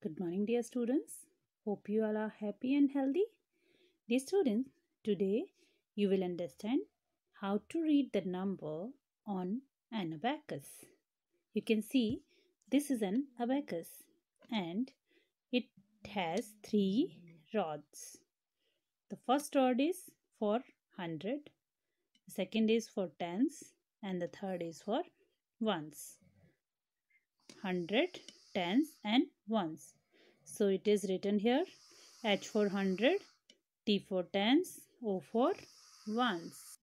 Good morning, dear students. Hope you all are happy and healthy. Dear students, today you will understand how to read the number on an abacus. You can see this is an abacus and it has three rods. The first rod is for 100, the second is for tens, and the third is for ones. 100, tens, and ones. So it is written here H for 100, T for tens, O for ones.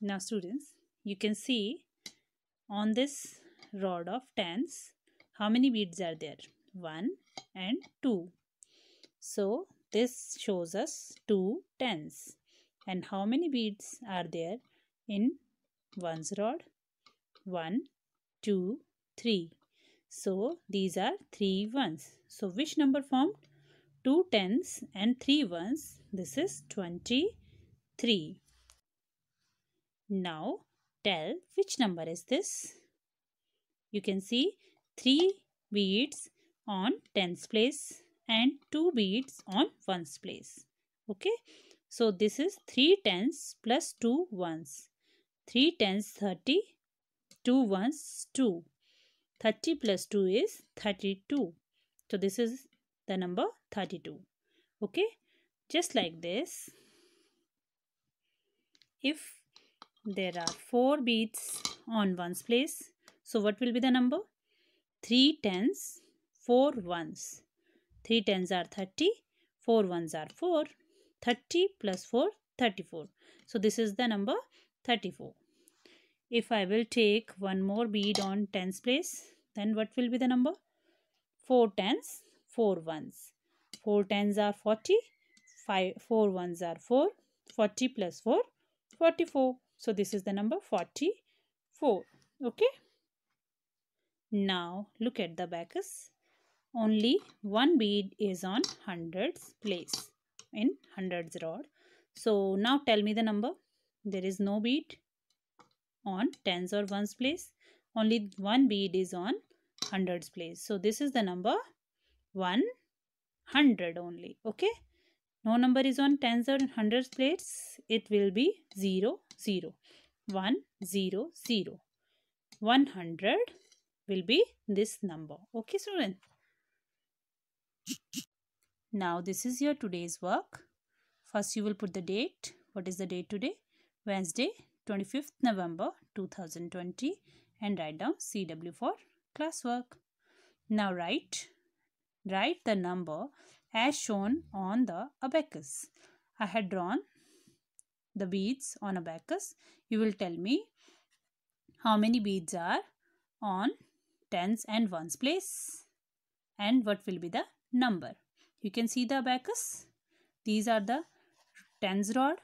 Now, students, you can see on this rod of tens how many beads are there? 1 and 2. So, this shows us two tens. And how many beads are there in one's rod? 1, 2, 3. So, these are three ones. So, which number formed? Two tens and three ones. This is 23. Now, tell which number is this? You can see three beads on tens place and 2 beads on ones place. Okay. So this is 3 tens plus 2 ones. 3 tens 30, 2 ones 2. 30 plus 2 is 32. So this is the number 32. Okay. Just like this. If there are 4 beads on ones place. So what will be the number? 3 tens, 4 ones. 3 tens are 30, 4 ones are 4. 30 plus 4, 34. So this is the number 34. If I will take one more bead on tens place, then what will be the number? 4 tens, 4 ones. 4 tens are 40, 5, 4 ones are 4. 40 plus 4, 44. So this is the number 44. Okay. Now look at the abacus only one bead is on hundreds place in hundreds rod. So now tell me the number. There is no bead on tens or ones place. Only one bead is on hundreds place. So this is the number 100 only. Okay. No number is on tens or hundreds place. It will be 0, 0. 1, 0, 0. 100 will be this number. Okay, students. Now this is your today's work. First you will put the date. What is the date today? Wednesday 25th November 2020 and write down CW for classwork. Now write, write the number as shown on the abacus. I had drawn the beads on abacus. You will tell me how many beads are on tens and ones place and what will be the number. You can see the abacus. These are the tens rod,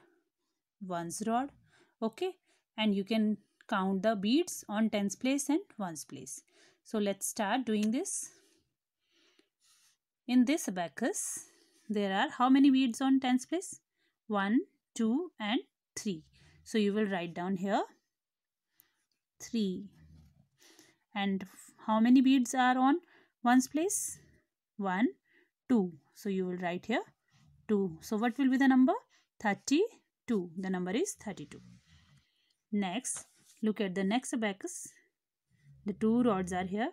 ones rod. Okay. And you can count the beads on tens place and ones place. So let's start doing this. In this abacus, there are how many beads on tens place? 1, 2 and 3. So you will write down here 3. And how many beads are on ones place? 1, 2. So you will write here 2. So what will be the number? 32. The number is 32. Next, look at the next abacus. The two rods are here,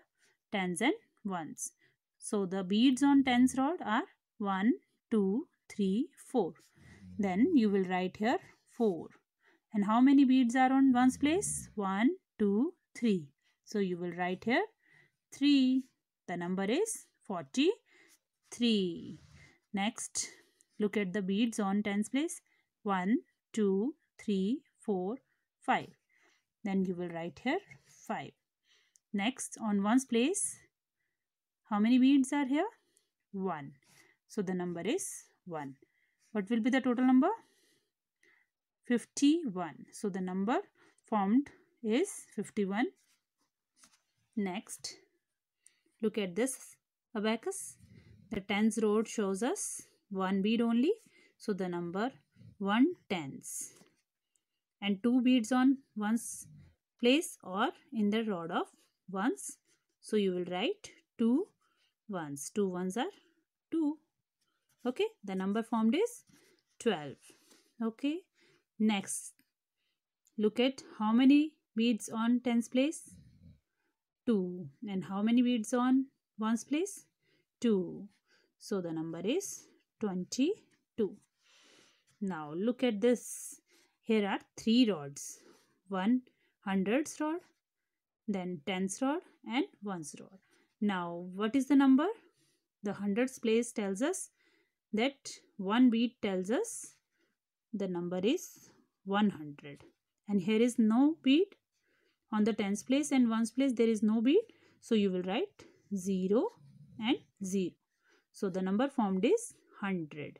tens and ones. So the beads on tens rod are 1, 2, 3, 4. Then you will write here 4. And how many beads are on ones place? 1, 2, 3. So you will write here 3. The number is 43. Next, look at the beads on tens place. 1, 2, 3, 4, 5. Then you will write here 5. Next, on ones place, how many beads are here? 1. So, the number is 1. What will be the total number? 51. So, the number formed is 51. Next, look at this abacus. The tens rod shows us one bead only. So the number 1 tens. And two beads on one's place or in the rod of ones. So you will write two ones. Two ones are 2. Okay, the number formed is 12. Okay, next look at how many beads on tens place? 2. And how many beads on ones place? 2. So the number is 22. Now look at this. Here are three rods. One hundreds rod, then tens rod and ones rod. Now what is the number? The hundreds place tells us that one bead tells us the number is 100 and here is no bead on the tens place and ones place there is no bead so you will write 0 and 0 so the number formed is 100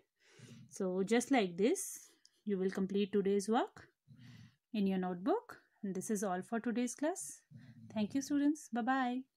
so just like this you will complete today's work in your notebook. And this is all for today's class. Thank you students. Bye bye